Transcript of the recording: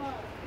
Bye.